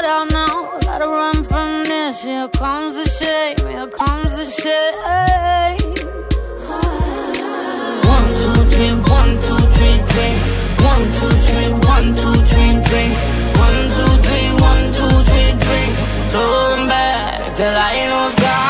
get out now. Gotta run from this. Here comes the shame. Here comes the shame. One, two, three, one, two, three, three. One, two, three, one, two, three, three. One, two, three, one, two, three, three. Throw back till I ain't no sky.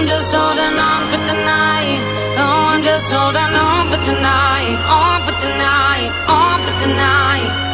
I'm just holding on for tonight. Oh, I'm just holding on for tonight. On for tonight. On for tonight.